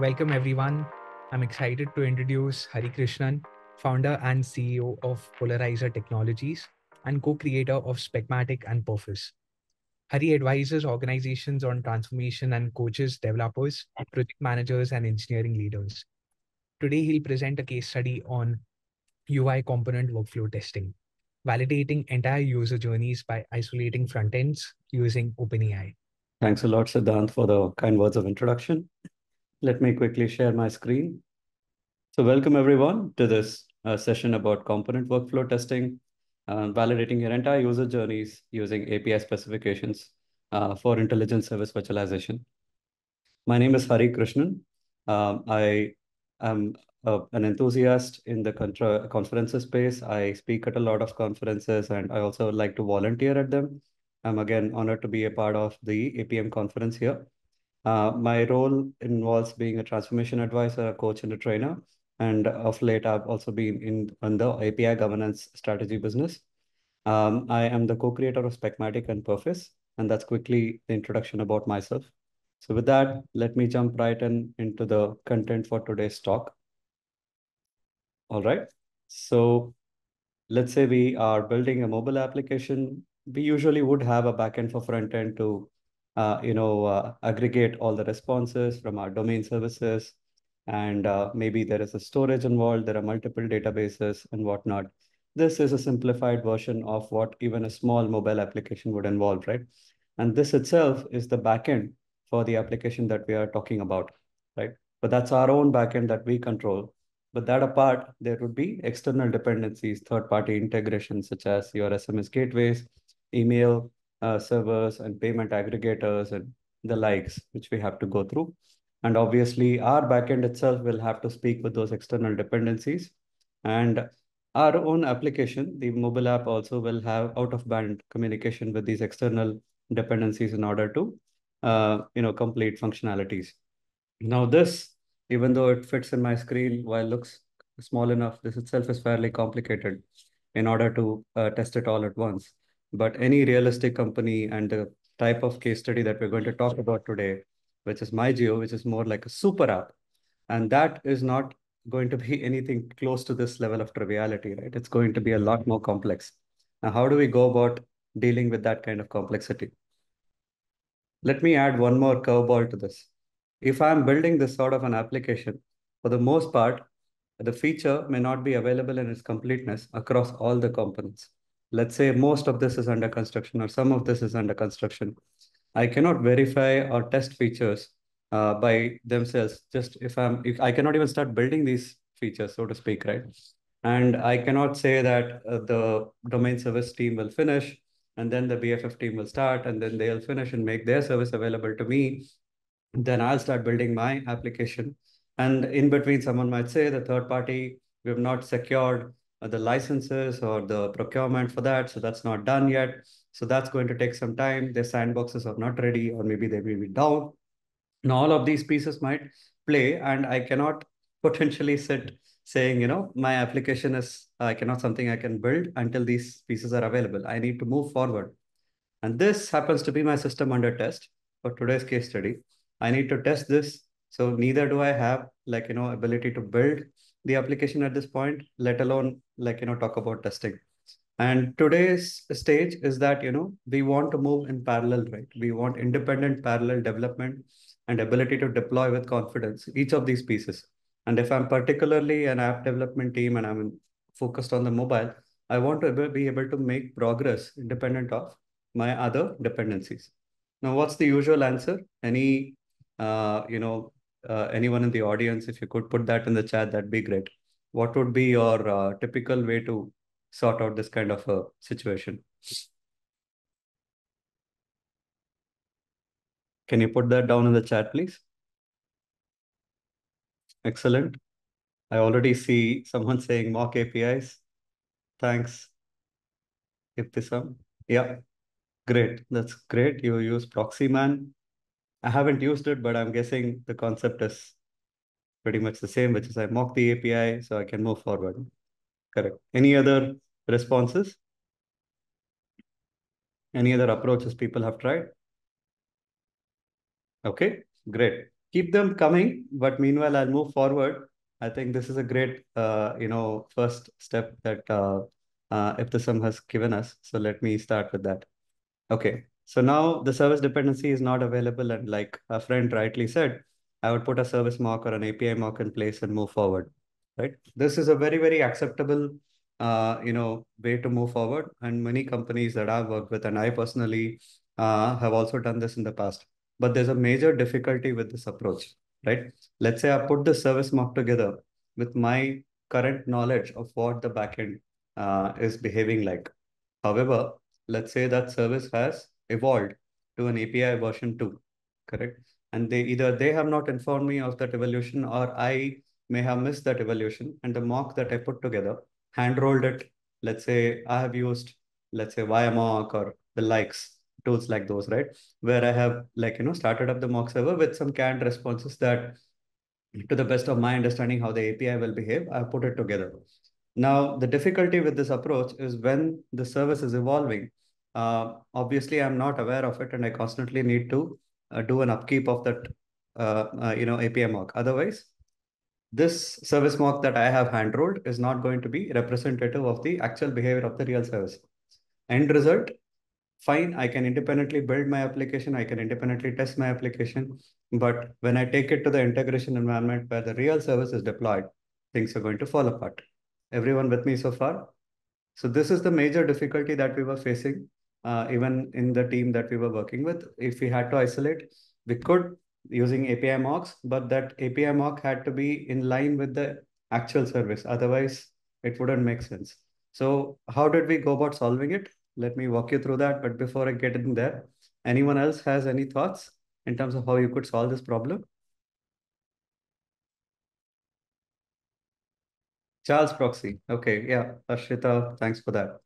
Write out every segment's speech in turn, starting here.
Welcome, everyone. I'm excited to introduce Hari Krishnan, founder and CEO of Polarizer Technologies and co creator of Specmatic and Perfiz. Hari advises organizations on transformation and coaches developers, project managers, and engineering leaders. Today, he'll present a case study on UI component workflow testing, validating entire user journeys by isolating front ends using OpenAPI. Thanks a lot, Siddhant, for the kind words of introduction. Let me quickly share my screen. So welcome everyone to this uh, session about component workflow testing, uh, validating your entire user journeys using API specifications uh, for intelligent service virtualization. My name is Hari Krishnan. Um, I am an enthusiast in the conferences space. I speak at a lot of conferences and I also like to volunteer at them. I'm again honored to be a part of the Appium conference here. Uh, my role involves being a transformation advisor, a coach, and a trainer. And of late, I've also been in on the API governance strategy business. Um, I am the co-creator of Specmatic and Perfiz, and that's quickly the introduction about myself. So with that, let me jump right in into the content for today's talk. All right. So let's say we are building a mobile application. We usually would have a backend for front end to you know, uh, aggregate all the responses from our domain services. And uh, maybe there is a storage involved, there are multiple databases and whatnot. This is a simplified version of what even a small mobile application would involve, right? And this itself is the backend for the application that we are talking about, right? But that's our own backend that we control. But that apart, there would be external dependencies, third-party integrations, such as your SMS gateways, email, uh, servers and payment aggregators and the likes, which we have to go through. And obviously, our backend itself will have to speak with those external dependencies. And our own application, the mobile app also will have out-of-band communication with these external dependencies in order to, uh, you know, complete functionalities. Now this, even though it fits in my screen while looks small enough, this itself is fairly complicated in order to uh, test it all at once. But any realistic company and the type of case study that we're going to talk about today, which is MyJio, which is more like a super app. And that is not going to be anything close to this level of triviality, right? It's going to be a lot more complex. Now, how do we go about dealing with that kind of complexity? Let me add one more curveball to this. If I'm building this sort of an application, for the most part, the feature may not be available in its completeness across all the components let's say most of this is under construction or some of this is under construction. I cannot verify or test features uh, by themselves. Just if I'm, if I cannot even start building these features, so to speak, right? And I cannot say that uh, the domain service team will finish and then the BFF team will start and then they'll finish and make their service available to me. Then I'll start building my application. And in between, someone might say the third party, we have not secured Uh, the licenses or the procurement for that. So that's not done yet. So that's going to take some time. Their sandboxes are not ready, or maybe they may be down. Now, all of these pieces might play, and I cannot potentially sit saying, you know, my application is I cannot something I can build until these pieces are available. I need to move forward. And this happens to be my system under test for today's case study. I need to test this. So neither do I have like, you know, ability to build the application at this point, let alone like, you know, talk about testing. And today's stage is that, you know, we want to move in parallel, right? We want independent parallel development and ability to deploy with confidence each of these pieces. And if I'm particularly an app development team and I'm focused on the mobile, I want to be able to make progress independent of my other dependencies. Now, what's the usual answer? Any, uh, you know, uh, anyone in the audience, if you could put that in the chat, that'd be great. What would be your uh, typical way to sort out this kind of a situation? Can you put that down in the chat, please? Excellent. I already see someone saying mock APIs. Thanks. Ibtisam. Yeah, great. That's great. You use Proxyman. I haven't used it, but I'm guessing the concept is pretty much the same, which is I mock the API so I can move forward. Correct. Any other responses? Any other approaches people have tried? Okay, great. keep them coming, but meanwhile, I'll move forward. I think this is a great, uh, you know, first step that uh, uh, Ibtisam has given us. So let me start with that. Okay, so now the service dependency is not available. And like a friend rightly said, I would put a service mock or an API mock in place and move forward, right? This is a very, very acceptable, uh, you know, way to move forward. And many companies that I've worked with, and I personally uh, have also done this in the past. But there's a major difficulty with this approach, right? Let's say I put the service mock together with my current knowledge of what the backend uh, is behaving like. However, let's say that service has evolved to an API version 2, correct? And they either they have not informed me of that evolution or I may have missed that evolution and the mock that I put together, hand rolled it. Let's say I have used, let's say WireMock or the likes tools like those, right? Where I have like, you know, started up the mock server with some canned responses that to the best of my understanding how the API will behave, I put it together. Now, the difficulty with this approach is when the service is evolving, uh, obviously I'm not aware of it and I constantly need to uh, do an upkeep of that, uh, uh you know, API mock. Otherwise, this service mock that I have hand rolled is not going to be representative of the actual behavior of the real service. End result, fine, I can independently build my application, I can independently test my application. But when I take it to the integration environment where the real service is deployed, things are going to fall apart. Everyone with me so far? So this is the major difficulty that we were facing, uh, even in the team that we were working with. If we had to isolate, we could using API mocks, but that API mock had to be in line with the actual service. Otherwise, it wouldn't make sense. So how did we go about solving it? Let me walk you through that. But before I get in there, anyone else has any thoughts in terms of how you could solve this problem? Charles proxy. Okay, yeah, Arshita, thanks for that.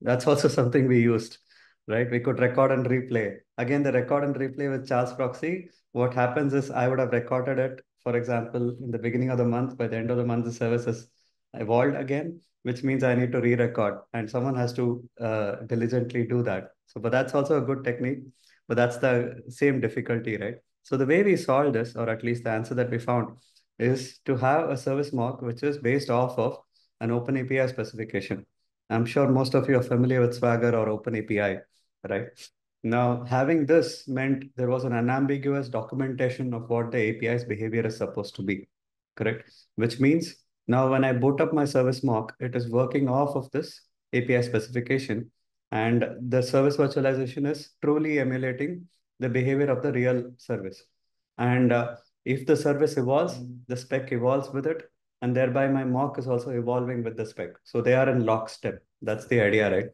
That's also something we used, right? We could record and replay. Again, the record and replay with Charles proxy, what happens is I would have recorded it, for example, in the beginning of the month, by the end of the month, the service has evolved again which means I need to re-record and someone has to uh, diligently do that. So, but that's also a good technique, but that's the same difficulty, right? So the way we solved this, or at least the answer that we found, is to have a service mock which is based off of an Open API specification. I'm sure most of you are familiar with Swagger or Open API, right? Now, having this meant there was an unambiguous documentation of what the API's behavior is supposed to be, correct? Which means now, when I boot up my service mock, it is working off of this API specification. And the service virtualization is truly emulating the behavior of the real service. And uh, if the service evolves, the spec evolves with it. And thereby my mock is also evolving with the spec. So they are in lockstep. That's the idea, right?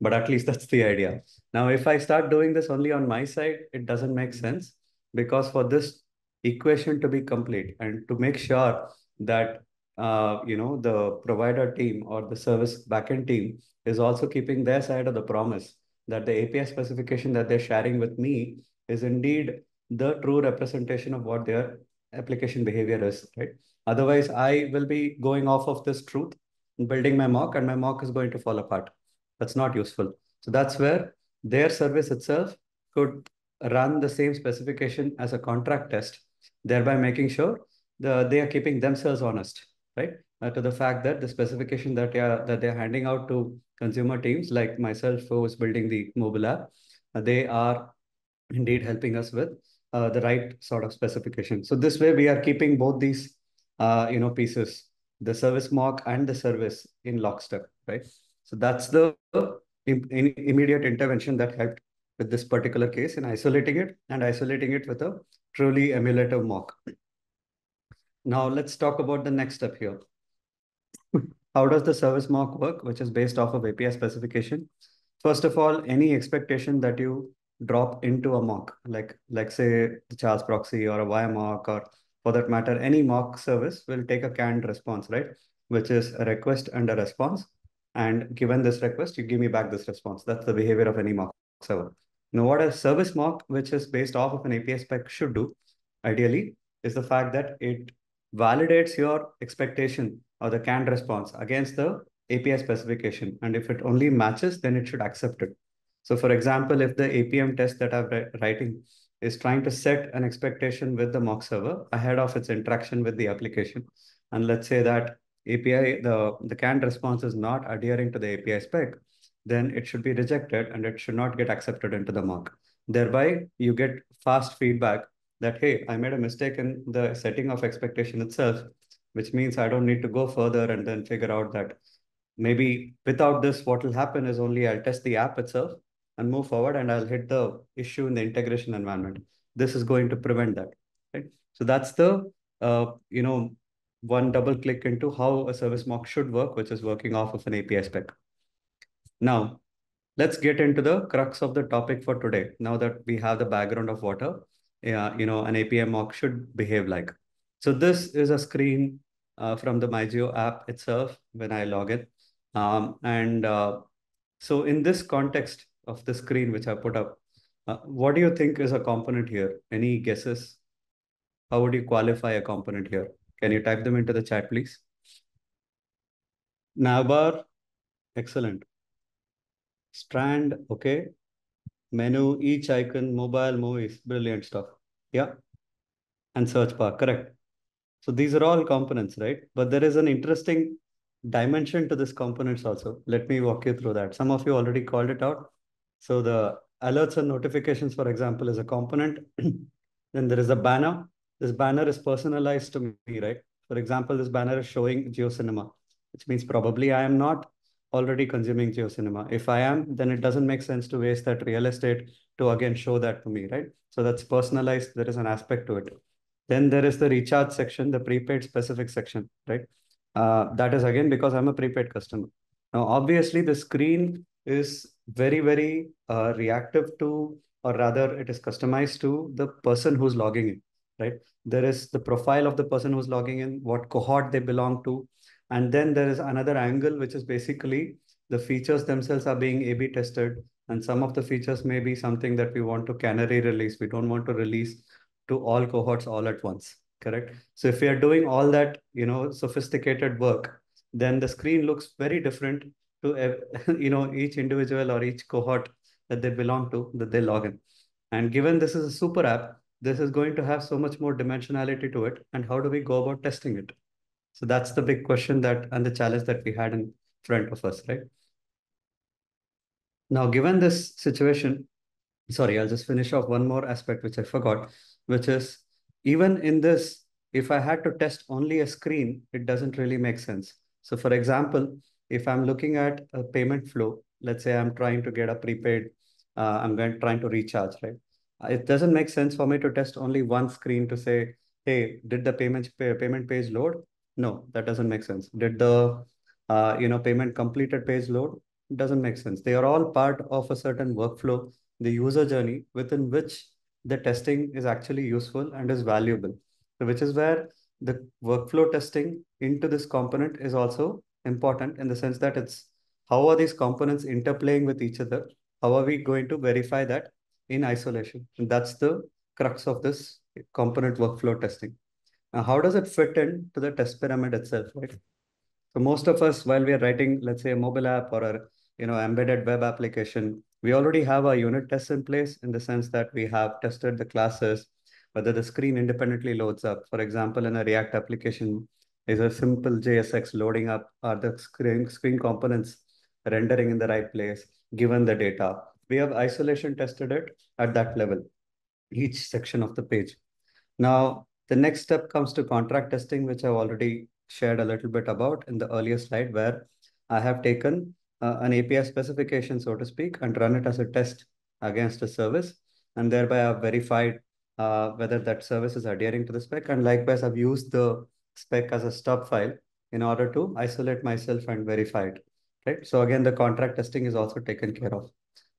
But at least that's the idea. Now, if I start doing this only on my side, it doesn't make sense because for this equation to be complete and to make sure that uh, you know, the provider team or the service backend team is also keeping their side of the promise that the API specification that they're sharing with me is indeed the true representation of what their application behavior is, right? Otherwise, I will be going off of this truth, and building my mock, and my mock is going to fall apart. That's not useful. So that's where their service itself could run the same specification as a contract test, thereby making sure the, they are keeping themselves honest right? Uh, to the fact that the specification that, are, that they're handing out to consumer teams like myself who is building the mobile app, uh, they are indeed helping us with uh, the right sort of specification. So this way we are keeping both these uh, you know, pieces, the service mock and the service in lockstep, right? So that's the in, in immediate intervention that helped with this particular case in isolating it and isolating it with a truly emulative mock. Now let's talk about the next step here. How does the service mock work, which is based off of API specification? First of all, any expectation that you drop into a mock, like, like say the Charles proxy or a mock or for that matter, any mock service will take a canned response, right? Which is a request and a response. And given this request, you give me back this response. That's the behavior of any mock server. Now, what a service mock, which is based off of an API spec should do, ideally, is the fact that it validates your expectation or the canned response against the API specification. And if it only matches, then it should accept it. So for example, if the Appium test that I'm writing is trying to set an expectation with the mock server ahead of its interaction with the application. And let's say that API, the, the canned response is not adhering to the API spec, then it should be rejected and it should not get accepted into the mock. Thereby, you get fast feedback that, hey, I made a mistake in the setting of expectation itself, which means I don't need to go further and then figure out that maybe without this, what will happen is only I'll test the app itself and move forward and I'll hit the issue in the integration environment. This is going to prevent that, right? So that's the, uh, you know, one double click into how a service mock should work, which is working off of an API spec. Now, let's get into the crux of the topic for today. Now that we have the background of what a, uh, you know, an API mock should behave like. So this is a screen uh, from the MyJio app itself when I log in. Um, and uh, so in this context of the screen which I put up, uh, what do you think is a component here? Any guesses? How would you qualify a component here? Can you type them into the chat, please? Navbar, excellent. Strand, okay. Menu, each icon, mobile, movies, brilliant stuff. Yeah. And search bar, correct. So these are all components, right? But there is an interesting dimension to this components also. Let me walk you through that. Some of you already called it out. So the alerts and notifications, for example, is a component. then there is a banner. This banner is personalized to me, right? For example, this banner is showing JioCinema, which means probably I am not already consuming JioCinema. If I am, then it doesn't make sense to waste that real estate to again show that to me, right? So that's personalized. There is an aspect to it. Then there is the recharge section, the prepaid specific section, right? Uh, that is again because I'm a prepaid customer. Now, obviously, the screen is very, very uh, reactive to, or rather, it is customized to the person who's logging in, right? There is the profile of the person who's logging in, what cohort they belong to. And then there is another angle, which is basically the features themselves are being A-B tested. And some of the features may be something that we want to canary release. We don't want to release to all cohorts all at once, correct? So if we are doing all that, you know, sophisticated work, then the screen looks very different to, you know, each individual or each cohort that they belong to, that they log in. And given this is a super app, this is going to have so much more dimensionality to it. And how do we go about testing it? So that's the big question that and the challenge that we had in front of us, right? Now, given this situation, sorry, I'll just finish off one more aspect which I forgot, which is even in this, if I had to test only a screen, it doesn't really make sense. So for example, if I'm looking at a payment flow, let's say I'm trying to get a prepaid, uh, I'm going trying to recharge, right? It doesn't make sense for me to test only one screen to say, hey, did the payment pay, payment page load? No, that doesn't make sense. Did the uh, you know payment completed page load? Doesn't make sense. They are all part of a certain workflow, the user journey within which the testing is actually useful and is valuable. Which is where the workflow testing into this component is also important in the sense that it's how are these components interplaying with each other? How are we going to verify that in isolation? And that's the crux of this component workflow testing. Now, how does it fit in to the test pyramid itself, right? So most of us, while we are writing, let's say a mobile app or a you know embedded web application, we already have our unit tests in place in the sense that we have tested the classes, whether the screen independently loads up. For example, in a React application, is a simple JSX loading up are the screen, screen components rendering in the right place, given the data. We have isolation tested it at that level, each section of the page. Now, the next step comes to contract testing, which I've already shared a little bit about in the earlier slide, where I have taken uh, an API specification, so to speak, and run it as a test against a service. And thereby I've verified uh, whether that service is adhering to the spec. And likewise, I've used the spec as a stub file in order to isolate myself and verify it. Right. So again, the contract testing is also taken care of.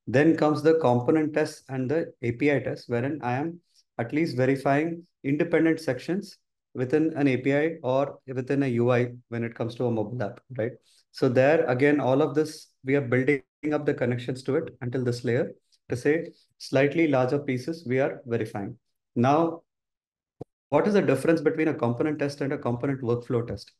Then comes the component test and the API test, wherein I am at least verifying independent sections within an API or within a UI when it comes to a mobile app, right? So there, again, all of this, we are building up the connections to it until this layer to say slightly larger pieces we are verifying. Now, what is the difference between a component test and a component workflow test?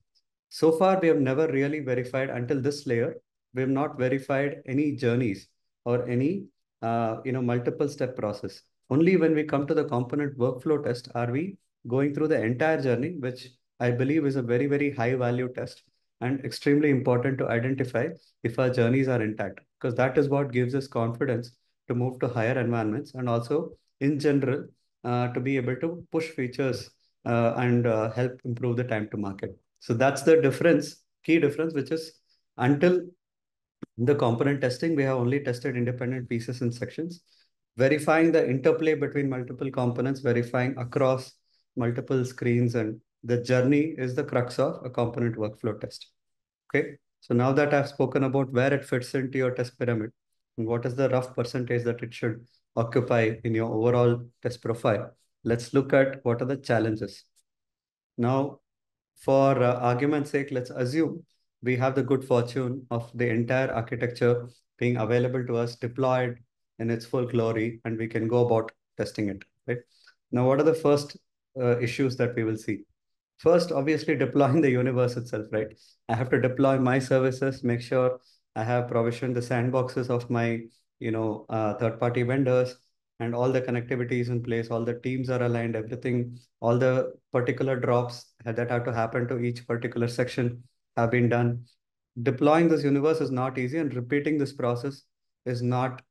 So far, we have never really verified until this layer. We have not verified any journeys or any uh, you know multiple step process. Only when we come to the component workflow test are we going through the entire journey, which I believe is a very, very high value test and extremely important to identify if our journeys are intact, because that is what gives us confidence to move to higher environments and also in general to be able to push features uh, and uh, help improve the time to market. So that's the difference, key difference, which is until the component testing, we have only tested independent pieces and sections, verifying the interplay between multiple components, verifying across multiple screens, and the journey is the crux of a component workflow test. Okay, so now that I've spoken about where it fits into your test pyramid and what is the rough percentage that it should occupy in your overall test profile, let's look at what are the challenges. Now, for uh, argument's sake, let's assume we have the good fortune of the entire architecture being available to us, deployed in its full glory, and we can go about testing it, right? Now, what are the first uh, issues that we will see? First, obviously deploying the universe itself, right? I have to deploy my services, make sure I have provisioned the sandboxes of my, you know, uh, third-party vendors, and all the connectivity is in place, all the teams are aligned, everything, all the particular drops that have to happen to each particular section have been done. Deploying this universe is not easy and repeating this process is not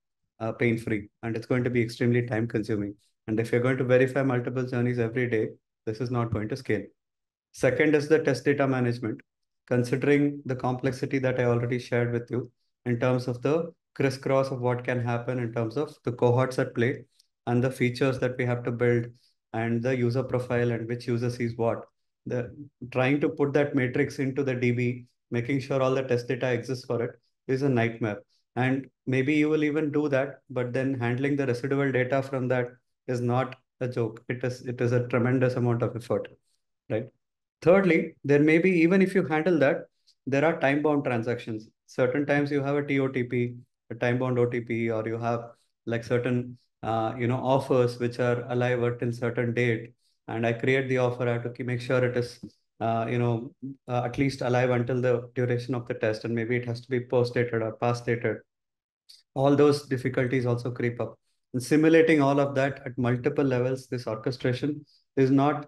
uh, pain-free and it's going to be extremely time consuming. And if you're going to verify multiple journeys every day, this is not going to scale. Second is the test data management, considering the complexity that I already shared with you in terms of the crisscross of what can happen in terms of the cohorts at play and the features that we have to build and the user profile and which user sees what. The trying to put that matrix into the DB, making sure all the test data exists for it is a nightmare. And maybe you will even do that, but then handling the residual data from that is not a joke. It is it is a tremendous amount of effort, right? Thirdly, there may be even if you handle that, there are time-bound transactions. Certain times you have a TOTP, a time-bound OTP, or you have like certain uh, you know offers which are alive until certain date, and I create the offer. I have to make sure it is uh, you know uh, at least alive until the duration of the test, and maybe it has to be post-dated or past-dated. All those difficulties also creep up. And simulating all of that at multiple levels, this orchestration is not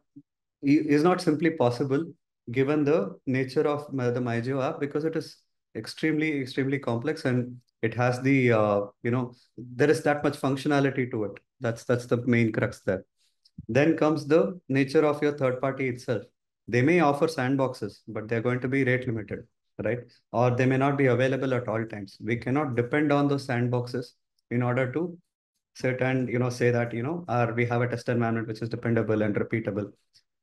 is not simply possible given the nature of the MyJio app because it is extremely, extremely complex and it has the, uh, you know, there is that much functionality to it. That's, that's the main crux there. Then comes the nature of your third party itself. They may offer sandboxes, but they're going to be rate limited, right? Or they may not be available at all times. We cannot depend on those sandboxes in order to sit and, you know, say that, you know, our, we have a test environment which is dependable and repeatable.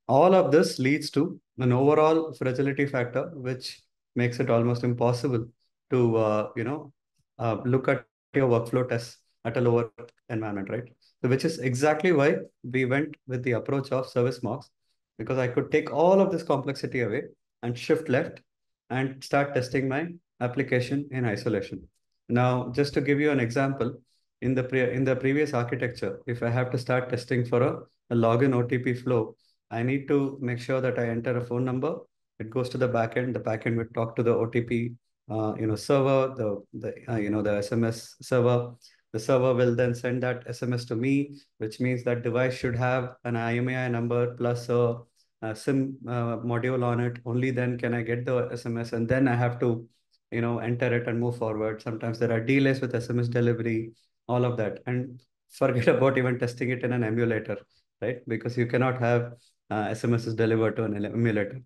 All of this leads to an overall fragility factor, which makes it almost impossible to, uh, you know, uh, look at your workflow tests at a lower environment, right? So which is exactly why we went with the approach of service mocks, because I could take all of this complexity away and shift left and start testing my application in isolation. Now, just to give you an example, in the pre in the previous architecture, if I have to start testing for a, a login OTP flow, I need to make sure that I enter a phone number. It goes to the backend. The backend would talk to the OTP, uh, you know, server, the the uh, you know the SMS server. The server will then send that SMS to me, which means that device should have an IMEI number plus a, a SIM uh, module on it. Only then can I get the SMS, and then I have to, you know, enter it and move forward. Sometimes there are delays with SMS delivery, all of that, and forget about even testing it in an emulator, right? Because you cannot have uh, SMS is delivered to an emulator.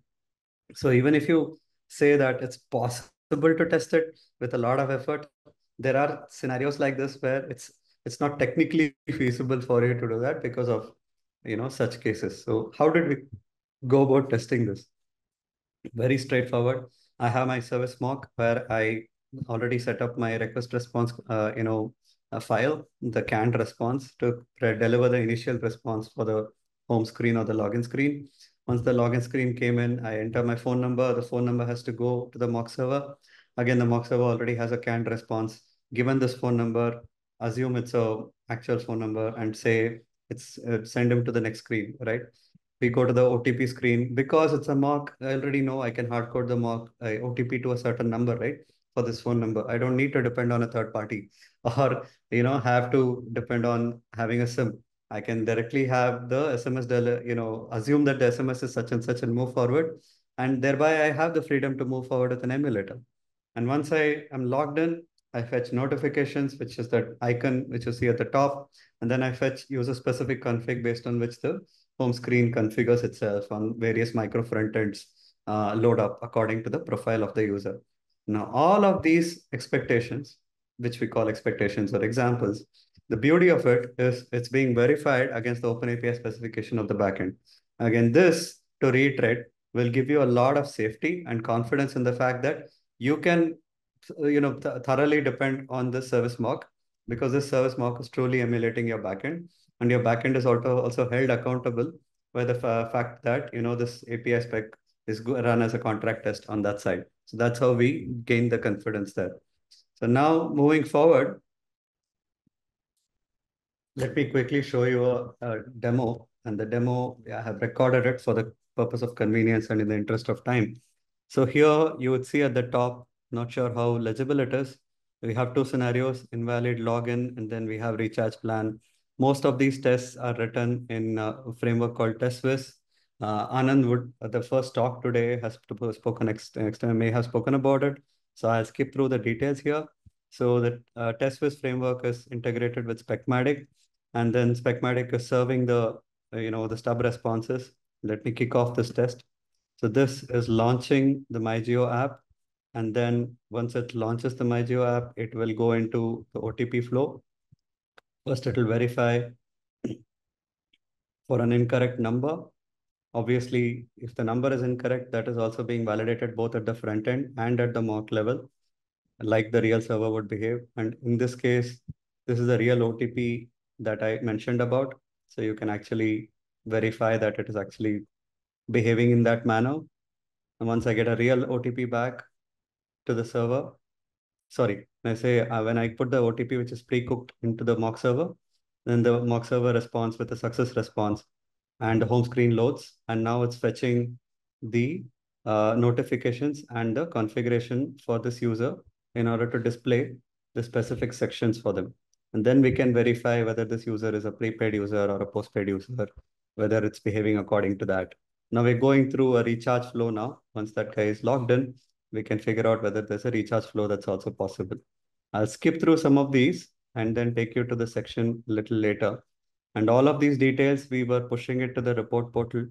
So even if you say that it's possible to test it with a lot of effort, there are scenarios like this where it's it's not technically feasible for you to do that because of you know such cases. So how did we go about testing this? Very straightforward. I have my service mock where I already set up my request response, uh, you know, a file, the canned response to deliver the initial response for the home screen or the login screen. Once the login screen came in, I enter my phone number. The phone number has to go to the mock server. Again, the mock server already has a canned response. Given this phone number, assume it's a actual phone number and say it's uh, send him to the next screen, right? We go to the OTP screen because it's a mock. I already know I can hard code the mock uh, OTP to a certain number, right? For this phone number, I don't need to depend on a third party or you know have to depend on having a SIM I can directly have the SMS, you know, assume that the SMS is such and such and move forward. And thereby I have the freedom to move forward with an emulator. And once I am logged in, I fetch notifications, which is that icon which you see at the top. And then I fetch user specific config based on which the home screen configures itself on various micro front ends uh, load up according to the profile of the user. Now, all of these expectations, which we call expectations or examples, the beauty of it is it's being verified against the OpenAPI specification of the backend. Again, this, to reiterate, will give you a lot of safety and confidence in the fact that you can you know th thoroughly depend on this service mock because this service mock is truly emulating your backend and your backend is also also held accountable by the fact that you know this API spec is run as a contract test on that side. So that's how we gain the confidence there. So now moving forward, let me quickly show you a, a demo. And the demo, I have recorded it for the purpose of convenience and in the interest of time. So here you would see at the top, not sure how legible it is. We have two scenarios, invalid login, and then we have recharge plan. Most of these tests are written in a framework called Teswiz. Uh, Anand would, uh, the first talk today has spoken next, time may have spoken about it. So I'll skip through the details here. So the uh, framework is integrated with Specmatic, and then Specmatic is serving the, uh, you know, the stub responses. Let me kick off this test. So this is launching the MyJio app. And then once it launches the MyJio app, it will go into the OTP flow. First, it will verify for an incorrect number. Obviously, if the number is incorrect, that is also being validated both at the front end and at the mock level, like the real server would behave. And in this case, this is the real OTP that I mentioned about. So you can actually verify that it is actually behaving in that manner. And once I get a real OTP back to the server, sorry, I say uh, when I put the OTP, which is pre-cooked into the mock server, then the mock server responds with a success response and the home screen loads. And now it's fetching the uh, notifications and the configuration for this user in order to display the specific sections for them. And then we can verify whether this user is a prepaid user or a postpaid user, whether it's behaving according to that. Now we're going through a recharge flow now. Once that guy is logged in, we can figure out whether there's a recharge flow that's also possible. I'll skip through some of these and then take you to the section a little later and all of these details, we were pushing it to the report portal.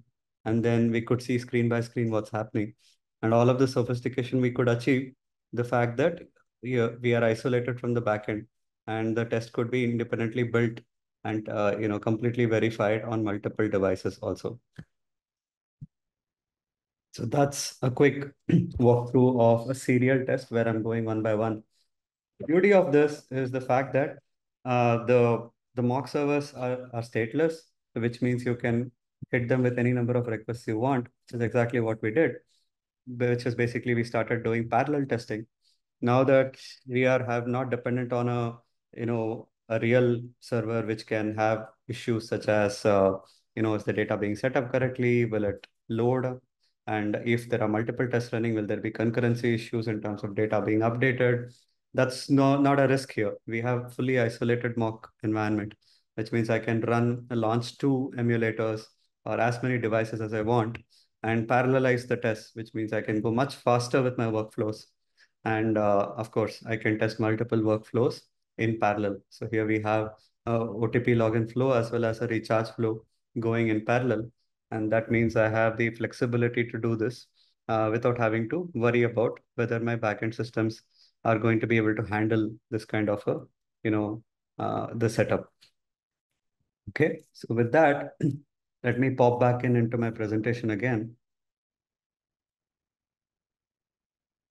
And then we could see screen by screen what's happening. And all of the sophistication we could achieve, the fact that we are, isolated from the backend and the test could be independently built and uh, you know completely verified on multiple devices also. So that's a quick walkthrough of a serial test where I'm going one by one. The beauty of this is the fact that uh, the the mock servers are, are stateless, which means you can hit them with any number of requests you want, which is exactly what we did, which is basically we started doing parallel testing. Now that we are have not dependent on a, you know, a real server which can have issues such as, uh, you know, is the data being set up correctly? Will it load? And if there are multiple tests running, will there be concurrency issues in terms of data being updated? that's no, not a risk here. We have fully isolated mock environment, which means I can run launch two emulators or as many devices as I want and parallelize the tests, which means I can go much faster with my workflows. And uh, of course, I can test multiple workflows in parallel. So here we have a OTP login flow as well as a recharge flow going in parallel. And that means I have the flexibility to do this uh, without having to worry about whether my backend systems are going to be able to handle this kind of a, you know, uh, the setup. Okay, so with that, let me pop back in into my presentation again.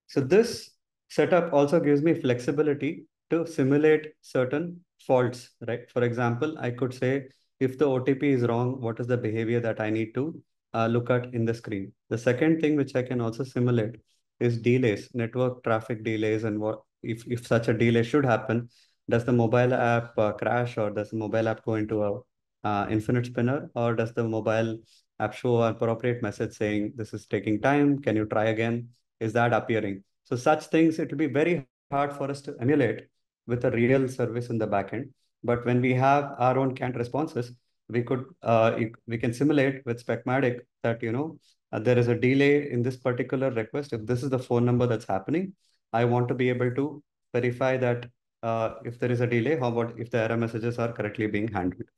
So this setup also gives me flexibility to simulate certain faults, right? For example, I could say if the OTP is wrong, what is the behavior that I need to uh, look at in the screen? The second thing which I can also simulate is delays, network traffic delays, and what if, if such a delay should happen, does the mobile app uh, crash or does the mobile app go into a uh, infinite spinner or does the mobile app show an appropriate message saying this is taking time, can you try again? Is that appearing? So such things, it will be very hard for us to emulate with a real service in the backend. But when we have our own canned responses, we could uh, we can simulate with Specmatic that you know uh, there is a delay in this particular request. If this is the phone number that's happening, I want to be able to verify that uh, if there is a delay, how about if the error messages are correctly being handled?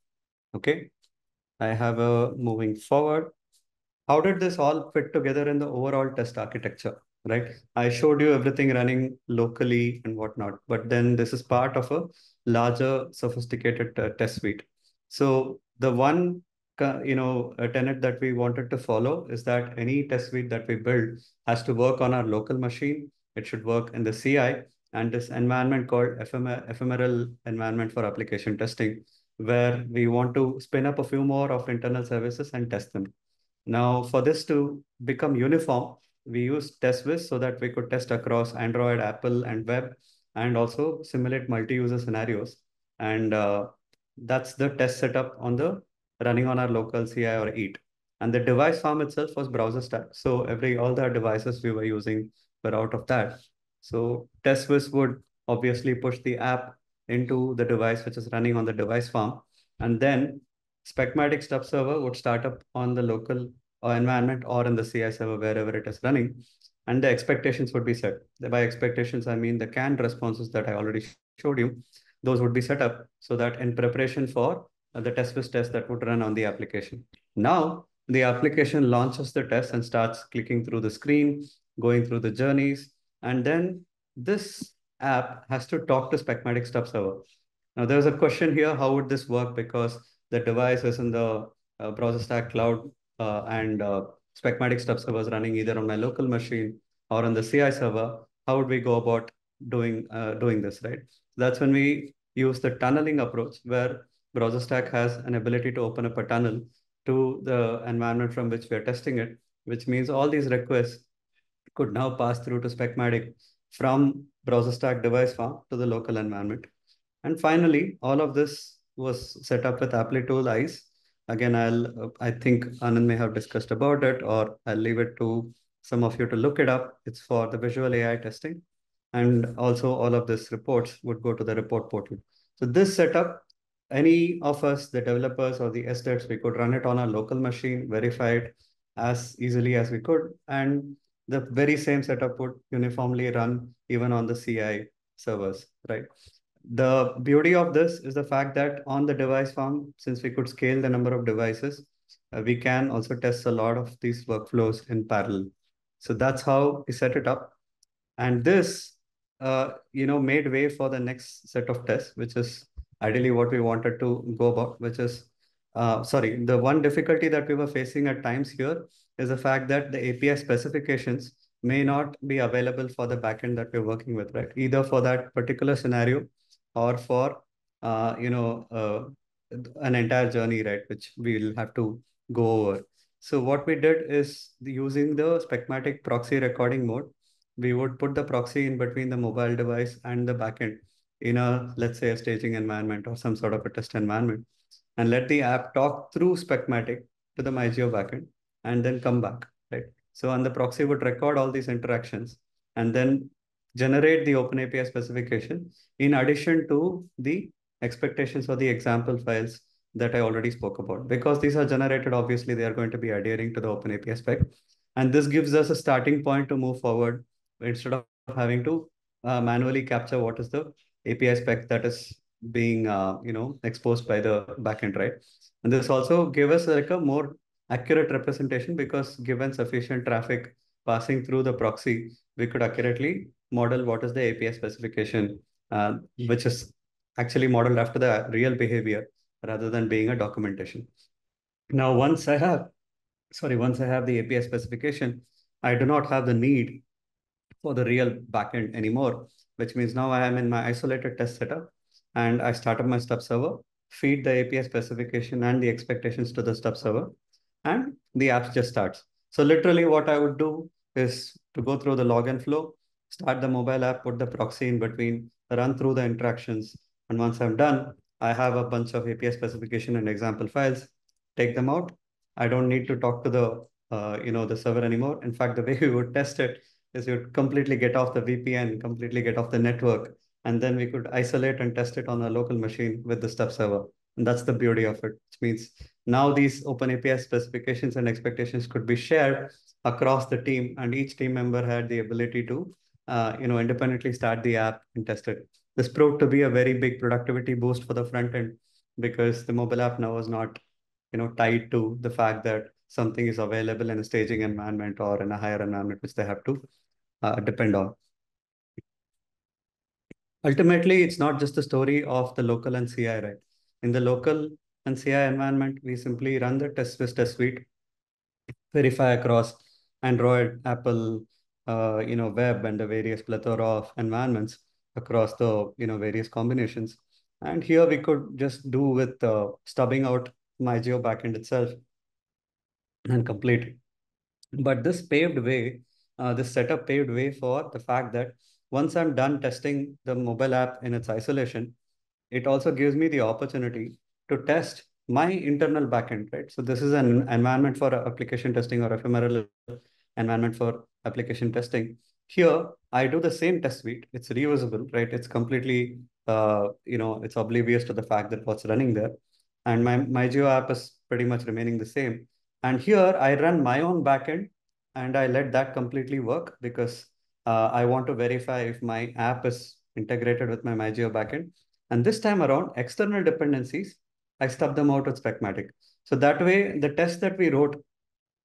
Okay, I have a moving forward. How did this all fit together in the overall test architecture? Right, I showed you everything running locally and whatnot, but then this is part of a larger sophisticated uh, test suite. So the one you know a tenet that we wanted to follow is that any test suite that we build has to work on our local machine. It should work in the CI and this environment called ephemer ephemeral environment for application testing, where we want to spin up a few more of internal services and test them. Now, for this to become uniform, we use Teswiz so that we could test across Android, Apple, and web, and also simulate multi-user scenarios. And uh, that's the test setup on the running on our local CI or EAT. And the device farm itself was BrowserStack. So every all the devices we were using were out of that. So Teswiz would obviously push the app into the device which is running on the device farm. And then Specmatic Stub Server would start up on the local environment or in the CI server, wherever it is running. And the expectations would be set. By expectations, I mean the canned responses that I already showed you. Those would be set up so that in preparation for the test Teswiz test that would run on the application. Now, the application launches the test and starts clicking through the screen, going through the journeys, and then this app has to talk to Specmatic Stub Server. Now, there's a question here, how would this work? Because the device is in the uh, BrowserStack cloud uh, and uh, Specmatic Stub Server is running either on my local machine or on the CI server. How would we go about doing uh, doing this, right? That's when we use the tunneling approach where BrowserStack has an ability to open up a tunnel to the environment from which we are testing it, which means all these requests could now pass through to Specmatic from BrowserStack device farm to the local environment. And finally, all of this was set up with Applitools Eyes. Again, I'll, I think Anand may have discussed about it, or I'll leave it to some of you to look it up. It's for the visual AI testing. And also all of this reports would go to the report portal. So this setup any of us, the developers or the estates, we could run it on a local machine, verify it as easily as we could. And the very same setup would uniformly run even on the CI servers, right? The beauty of this is the fact that on the device farm, since we could scale the number of devices, uh, we can also test a lot of these workflows in parallel. So that's how we set it up. And this, uh, you know, made way for the next set of tests, which is ideally what we wanted to go about, which is, uh, sorry, the one difficulty that we were facing at times here is the fact that the API specifications may not be available for the backend that we're working with, right? Either for that particular scenario or for, uh, you know, uh, an entire journey, right? Which we'll have to go over. So what we did is using the Specmatic proxy recording mode, we would put the proxy in between the mobile device and the backend in a, let's say, a staging environment or some sort of a test environment, and let the app talk through Specmatic to the MyJio backend and then come back, right? So and the proxy would record all these interactions and then generate the OpenAPI specification in addition to the expectations or the example files that I already spoke about. Because these are generated, obviously, they are going to be adhering to the OpenAPI spec. And this gives us a starting point to move forward instead of having to uh, manually capture what is the API spec that is being uh, you know exposed by the backend, right? And this also gave us like a more accurate representation because given sufficient traffic passing through the proxy, we could accurately model what is the API specification, uh, which is actually modeled after the real behavior rather than being a documentation. Now, once I have, sorry, once I have the API specification, I do not have the need for the real backend anymore which means now I am in my isolated test setup and I start up my stub server, feed the API specification and the expectations to the stub server, and the app just starts. So literally what I would do is to go through the login flow, start the mobile app, put the proxy in between, run through the interactions. And once I'm done, I have a bunch of API specification and example files, take them out. I don't need to talk to the, uh, you know, the server anymore. In fact, the way we would test it is you'd completely get off the VPN, completely get off the network, and then we could isolate and test it on a local machine with the stub server. And that's the beauty of it, which means now these open API specifications and expectations could be shared across the team and each team member had the ability to, uh, you know, independently start the app and test it. This proved to be a very big productivity boost for the front end because the mobile app now is not, you know, tied to the fact that something is available in a staging environment or in a higher environment, which they have to uh, depend on. Ultimately, it's not just the story of the local and CI, right? In the local and CI environment, we simply run the Teswiz test suite, verify across Android, Apple, uh, you know, web and the various plethora of environments across the, you know, various combinations. And here we could just do with uh, stubbing out MyJio backend itself and complete. But this paved way, uh, this setup paved way for the fact that once I'm done testing the mobile app in its isolation, it also gives me the opportunity to test my internal backend, right? So this is an environment for application testing or ephemeral environment for application testing. Here, I do the same test suite. It's reusable, right? It's completely, uh, you know, it's oblivious to the fact that what's running there. And my, my Jio app is pretty much remaining the same. And here I run my own backend and I let that completely work because uh, I want to verify if my app is integrated with my MyJio backend. And this time around, external dependencies, I stub them out with Specmatic. So that way, the test that we wrote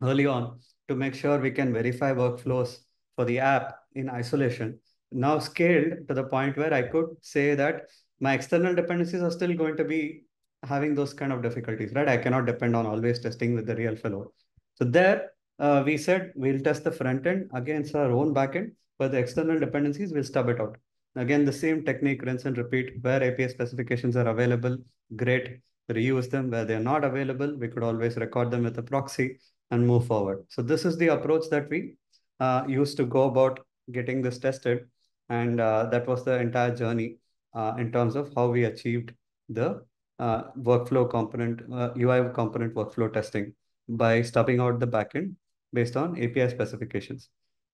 early on to make sure we can verify workflows for the app in isolation now scaled to the point where I could say that my external dependencies are still going to be having those kind of difficulties, right? I cannot depend on always testing with the real fellow. So there, uh, we said we'll test the front end against our own backend, but the external dependencies will stub it out. Again, the same technique, rinse and repeat, where API specifications are available, great, reuse them. Where they're not available, we could always record them with a proxy and move forward. So this is the approach that we uh, used to go about getting this tested. And uh, that was the entire journey uh, in terms of how we achieved the uh, workflow component, UI uh, component workflow testing by stubbing out the backend based on API specifications.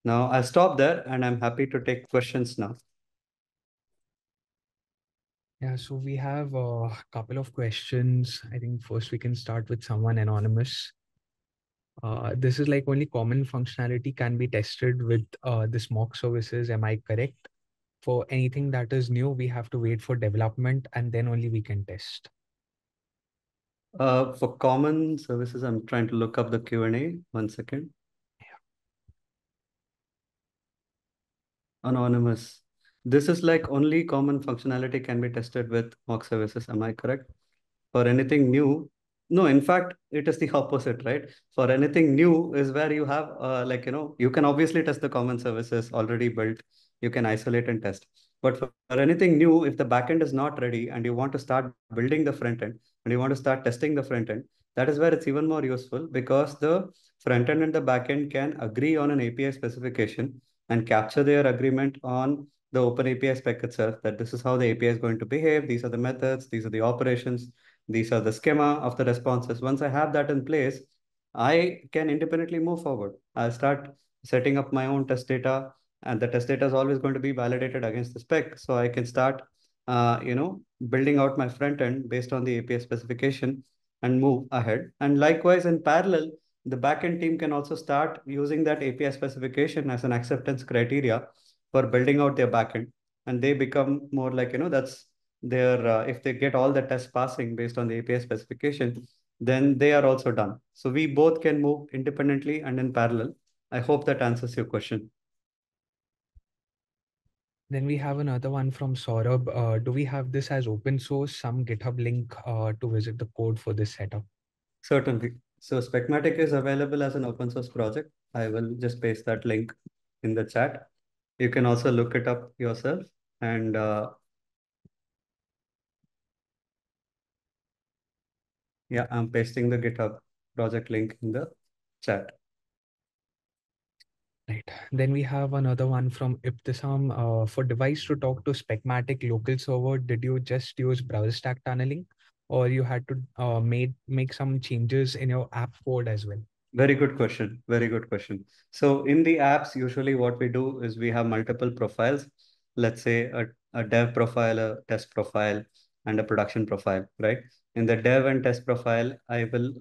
Now I'll stop there and I'm happy to take questions now. Yeah, so we have a couple of questions. I think first we can start with someone anonymous. Uh, this is like only common functionality can be tested with uh, this mock services. Am I correct? For anything that is new, we have to wait for development and then only we can test. Uh, for common services, I'm trying to look up the Q&A. One second. Anonymous. This is like only common functionality can be tested with mock services. Am I correct? For anything new, no, in fact, it is the opposite, right? For anything new is where you have uh, like, you know, you can obviously test the common services already built. You can isolate and test. But for, for anything new, if the backend is not ready and you want to start building the front end and you want to start testing the front end, that is where it's even more useful because the front end and the backend can agree on an API specification and capture their agreement on the open API spec itself that this is how the API is going to behave. These are the methods. These are the operations. These are the schema of the responses. Once I have that in place, I can independently move forward. I'll start setting up my own test data and the test data is always going to be validated against the spec. So I can start, uh, you know, building out my front end based on the API specification and move ahead. And likewise, in parallel, the backend team can also start using that API specification as an acceptance criteria for building out their backend. And they become more like, you know, that's their uh, if they get all the tests passing based on the API specification, then they are also done. So we both can move independently and in parallel. I hope that answers your question. Then we have another one from Saurabh. Uh, do we have this as open source, some GitHub link uh, to visit the code for this setup? Certainly. So Specmatic is available as an open source project. I will just paste that link in the chat. You can also look it up yourself and uh, Yeah, I'm pasting the GitHub project link in the chat. Right. Then we have another one from Ibtisam. Uh, for device to talk to Specmatic local server, did you just use BrowserStack tunneling or you had to uh, made, make some changes in your app code as well? Very good question. Very good question. So in the apps, usually what we do is we have multiple profiles. Let's say a, a dev profile, a test profile, and a production profile, right? In the dev and test profile, I will,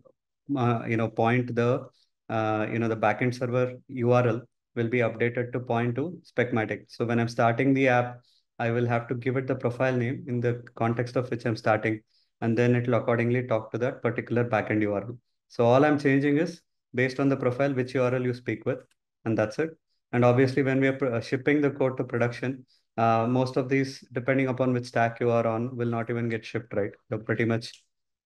uh, you know, point the, uh, you know, the backend server URL will be updated to point to Specmatic. So when I'm starting the app, I will have to give it the profile name in the context of which I'm starting, and then it will accordingly talk to that particular backend URL. So all I'm changing is based on the profile, which URL you speak with, and that's it. And obviously, when we are shipping the code to production, uh, most of these, depending upon which stack you are on, will not even get shipped, right? You're pretty much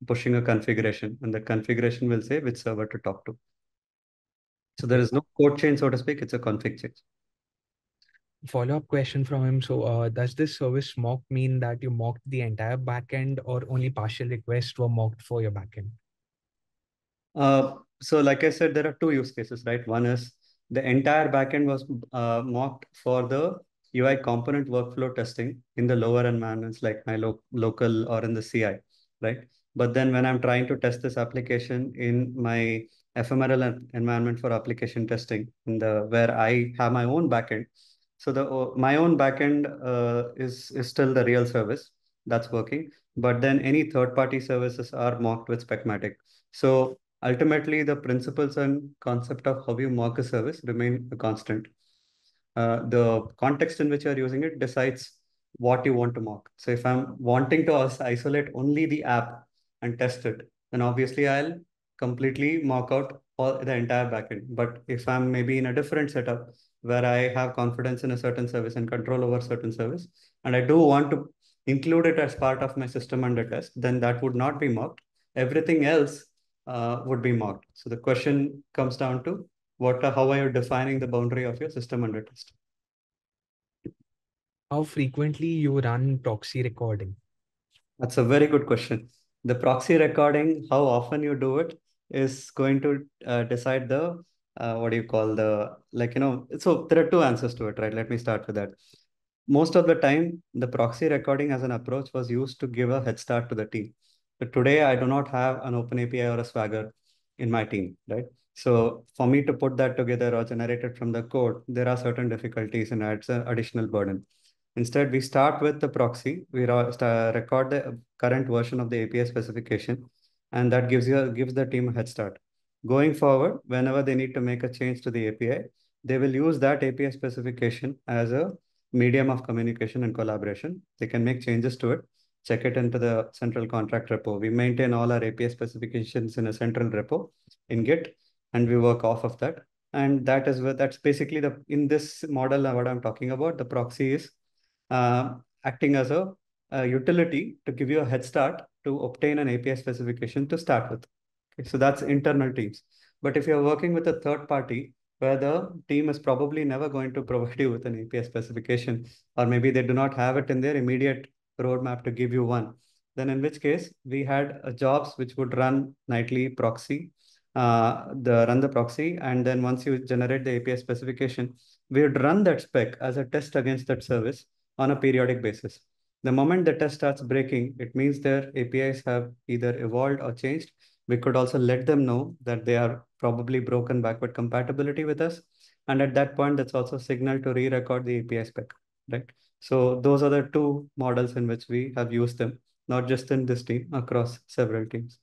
pushing a configuration, and the configuration will say which server to talk to. So there is no code change, so to speak. It's a config change. Follow-up question from him. So uh, does this service mock mean that you mocked the entire backend or only partial requests were mocked for your backend? Uh, so like I said, there are two use cases, right? One is the entire backend was uh, mocked for the UI component workflow testing in the lower environments like my lo local or in the CI, right? But then when I'm trying to test this application in my ephemeral environment for application testing, in the where I have my own backend, so the uh, my own backend uh, is is still the real service that's working, but then any third-party services are mocked with Specmatic. So ultimately, the principles and concept of how you mock a service remain a constant. Uh, the context in which you're using it decides what you want to mock. So if I'm wanting to isolate only the app and test it, then obviously I'll completely mock out all the entire backend. But if I'm maybe in a different setup where I have confidence in a certain service and control over certain service, and I do want to include it as part of my system under test, then that would not be mocked. Everything else uh, would be mocked. So the question comes down to what, how are you defining the boundary of your system under test? How frequently you run proxy recording? That's a very good question. The proxy recording, how often you do it is going to uh, decide the, uh, what do you call the, like, you know, so there are two answers to it, right? Let me start with that. Most of the time, the proxy recording as an approach was used to give a head start to the team. But today, I do not have an open API or a Swagger in my team, right? So for me to put that together or generate it from the code, there are certain difficulties and adds an additional burden. Instead, we start with the proxy. We record the current version of the API specification, and that gives you gives the team a head start. Going forward, whenever they need to make a change to the API, they will use that API specification as a medium of communication and collaboration. They can make changes to it check it into the central contract repo. We maintain all our API specifications in a central repo in Git, and we work off of that. And that is where that's basically the in this model what I'm talking about. The proxy is uh, acting as a, a, utility to give you a head start to obtain an API specification to start with. Okay, so that's internal teams. But if you're working with a third party, where the team is probably never going to provide you with an API specification, or maybe they do not have it in their immediate roadmap to give you one. Then in which case we had uh, jobs which would run nightly proxy, uh, the run the proxy. And then once you generate the API specification, we would run that spec as a test against that service on a periodic basis. The moment the test starts breaking, it means their APIs have either evolved or changed. We could also let them know that they are probably broken backward compatibility with us. And at that point, that's also signal to re-record the API spec, right? So those are the two models in which we have used them, not just in this team, across several teams.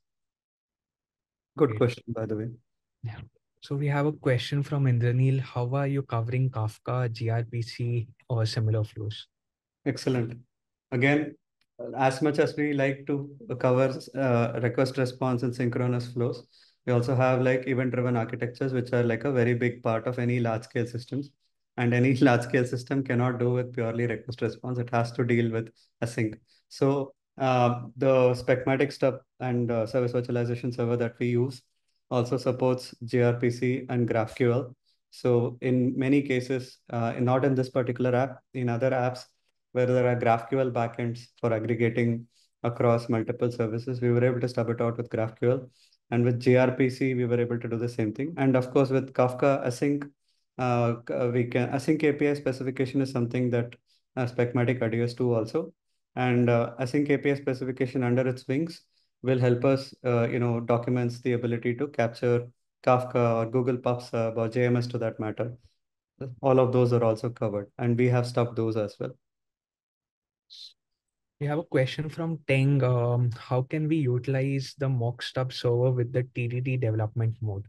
Good question, by the way. Yeah. So we have a question from Indranil. How are you covering Kafka, gRPC, or similar flows? Excellent. Again, as much as we like to cover uh, request response and synchronous flows, we also have like event-driven architectures, which are like a very big part of any large-scale systems and any large scale system cannot do with purely request response. It has to deal with async. So uh, the Specmatic stuff and uh, service virtualization server that we use also supports gRPC and GraphQL. So in many cases, uh, not in this particular app, in other apps where there are GraphQL backends for aggregating across multiple services, we were able to stub it out with GraphQL. And with gRPC, we were able to do the same thing. And of course, with Kafka async, uh, uh, we can async API specification is something that uh, Specmatic adheres to also. And uh, async API specification under its wings will help us, uh, you know, documents the ability to capture Kafka or Google PubSub or JMS to that matter. All of those are also covered and we have stuffed those as well. We have a question from Teng. Um, how can we utilize the mock stub server with the TDD development mode?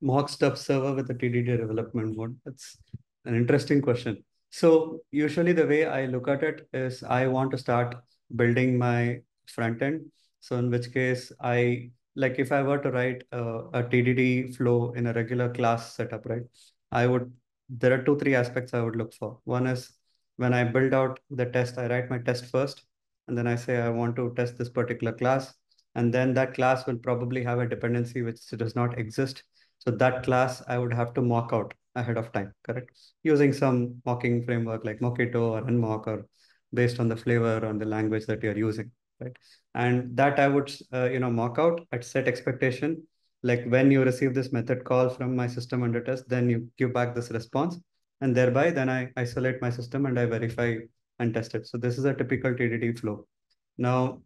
Mock stub server with the TDD development mode. That's an interesting question. So usually the way I look at it is I want to start building my front end. So in which case I like if I were to write a, a TDD flow in a regular class setup, right? I would there are two three aspects I would look for. One is when I build out the test, I write my test first, and then I say I want to test this particular class, and then that class will probably have a dependency which does not exist. So that class I would have to mock out ahead of time, correct? Using some mocking framework like Mockito or Unmock or based on the flavor on the language that you're using, right? And that I would, uh, you know, mock out at set expectation. Like when you receive this method call from my system under test, then you give back this response and thereby then I isolate my system and I verify and test it. So this is a typical TDD flow. Now,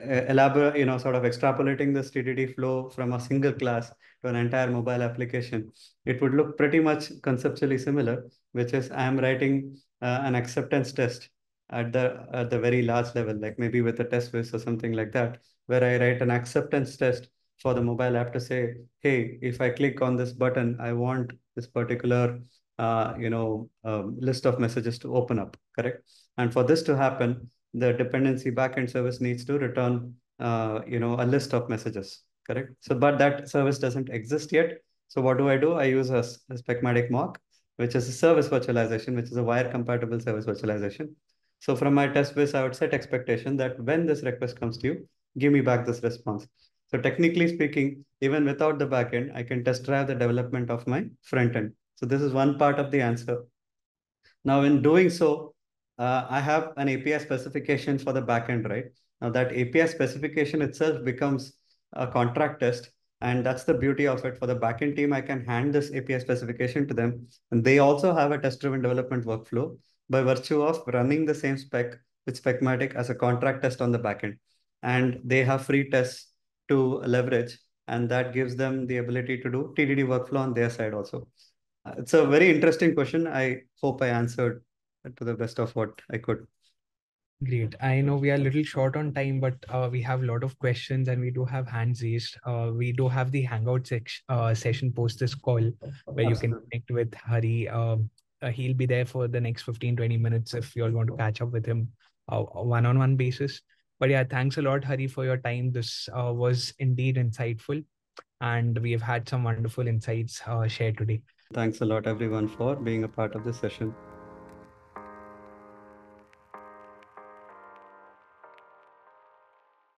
elaborate, you know, sort of extrapolating this TDD flow from a single class to an entire mobile application, it would look pretty much conceptually similar, which is I am writing uh, an acceptance test at the at the very large level, like maybe with a Teswiz or something like that, where I write an acceptance test for the mobile app to say, hey, if I click on this button, I want this particular uh, you know, um, list of messages to open up, correct? And for this to happen, the dependency backend service needs to return, uh, you know, a list of messages, correct? So, but that service doesn't exist yet. So what do I do? I use a, a Specmatic mock, which is a service virtualization, which is a wire compatible service virtualization. So from my Teswiz, I would set expectation that when this request comes to you, give me back this response. So technically speaking, even without the backend, I can test drive the development of my front end. So this is one part of the answer. Now in doing so, uh, I have an API specification for the backend, right? Now that API specification itself becomes a contract test. And that's the beauty of it. For the backend team, I can hand this API specification to them. And they also have a test-driven development workflow by virtue of running the same spec with Specmatic as a contract test on the backend. And they have free tests to leverage. And that gives them the ability to do TDD workflow on their side also. It's a very interesting question. I hope I answered to the best of what I could. Great. I know we are a little short on time, but uh, we have a lot of questions and we do have hands raised. Uh, we do have the Hangout section, uh, session post this call where Absolutely. you can connect with Hari. Um, uh, he'll be there for the next 15, 20 minutes if you all want to catch up with him one on one basis. But yeah, thanks a lot, Hari, for your time. This uh, was indeed insightful. And we have had some wonderful insights uh, shared today. Thanks a lot, everyone, for being a part of this session.